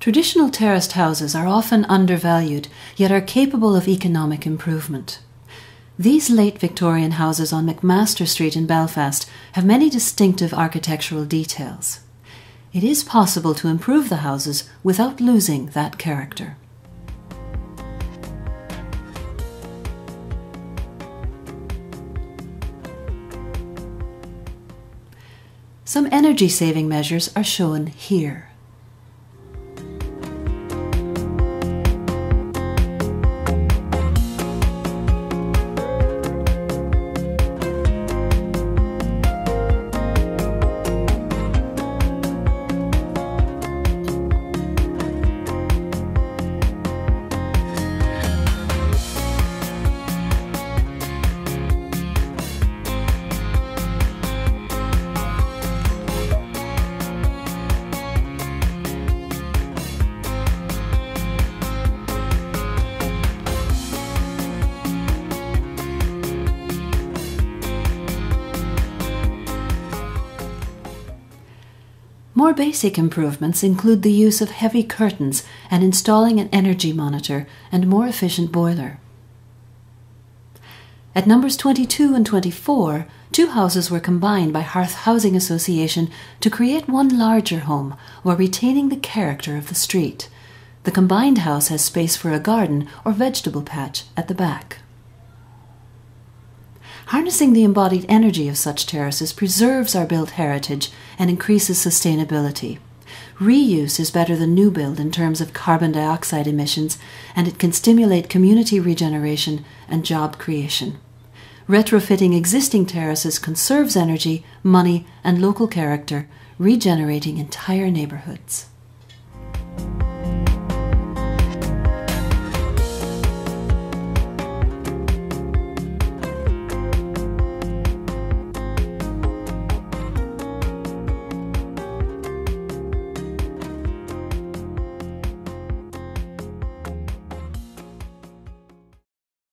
Traditional terraced houses are often undervalued, yet are capable of economic improvement. These late Victorian houses on McMaster Street in Belfast have many distinctive architectural details. It is possible to improve the houses without losing that character. Some energy saving measures are shown here. More basic improvements include the use of heavy curtains and installing an energy monitor and more efficient boiler. At numbers 22 and 24, two houses were combined by Hearth Housing Association to create one larger home while retaining the character of the street. The combined house has space for a garden or vegetable patch at the back. Harnessing the embodied energy of such terraces preserves our built heritage and increases sustainability. Reuse is better than new build in terms of carbon dioxide emissions, and it can stimulate community regeneration and job creation. Retrofitting existing terraces conserves energy, money, and local character, regenerating entire neighborhoods.